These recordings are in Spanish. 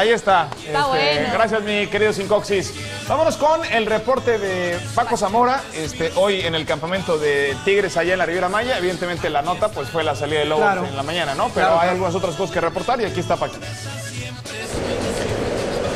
ahí está. Está Este, bueno. Gracias, mi querido Sincoxis. Vámonos con el reporte de Paco Zamora, este, hoy en el campamento de Tigres allá en la Riviera Maya. Evidentemente la nota pues fue la salida de Lobos Claro. en la mañana, ¿no? Pero Claro, hay claro. algunas otras cosas que reportar y aquí está Paco.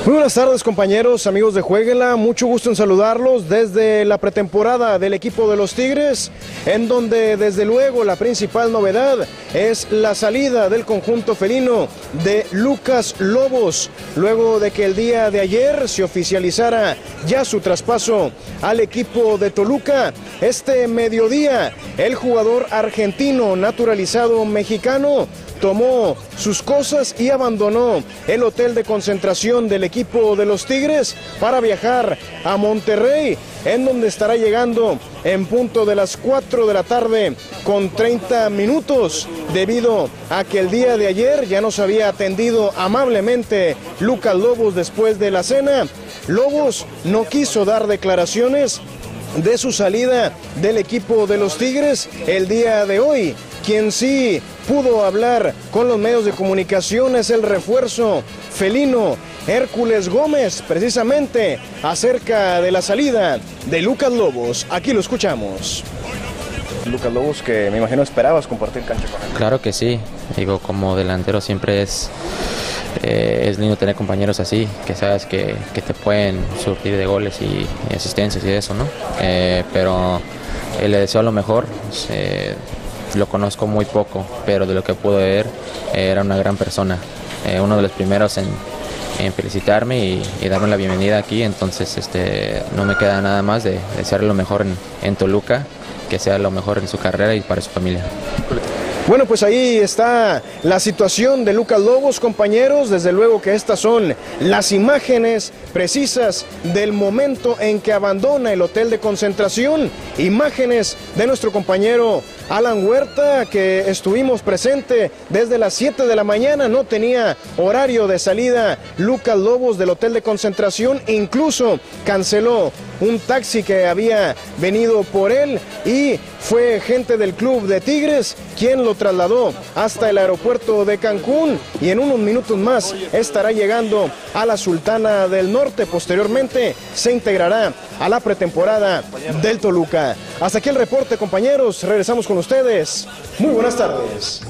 Muy buenas tardes compañeros, amigos de Jueguela, mucho gusto en saludarlos desde la pretemporada del equipo de los Tigres, en donde desde luego la principal novedad es la salida del conjunto felino de Lucas Lobos, luego de que el día de ayer se oficializara ya su traspaso al equipo de Toluca. Este mediodía, el jugador argentino naturalizado mexicano tomó sus cosas y abandonó el hotel de concentración del equipo de los Tigres para viajar a Monterrey, en donde estará llegando en punto de las 4 de la tarde con 30 minutos, debido a que el día de ayer ya nos había atendido amablemente Lucas Lobos después de la cena. Lobos no quiso dar declaraciones de su salida del equipo de los Tigres el día de hoy. Quien sí pudo hablar con los medios de comunicación es el refuerzo felino Hércules Gómez, precisamente acerca de la salida de Lucas Lobos. Aquí lo escuchamos. Lucas Lobos, que me imagino esperabas compartir cancha con él. Claro que sí, digo, como delantero siempre es, eh, es lindo tener compañeros así, que sabes que, que te pueden surtir de goles y, y asistencias y eso, ¿no? Eh, pero eh, le deseo lo mejor, eh, lo conozco muy poco, pero de lo que pude ver eh, era una gran persona, eh, uno de los primeros en, felicitarme y, y darme la bienvenida aquí, entonces este, no me queda nada más de desearle lo mejor en, en Toluca, que sea lo mejor en su carrera y para su familia. Bueno, pues ahí está la situación de Lucas Lobos, compañeros. Desde luego que estas son las imágenes precisas del momento en que abandona el hotel de concentración. Imágenes de nuestro compañero Alan Huerta, que estuvimos presente desde las 7 de la mañana. No tenía horario de salida Lucas Lobos del hotel de concentración. Incluso canceló un taxi que había venido por él y fue gente del club de Tigres quien lo trasladó hasta el aeropuerto de Cancún y en unos minutos más estará llegando a la Sultana del Posteriormente se integrará a la pretemporada del Toluca. Hasta aquí el reporte, compañeros. Regresamos con ustedes. Muy buenas tardes.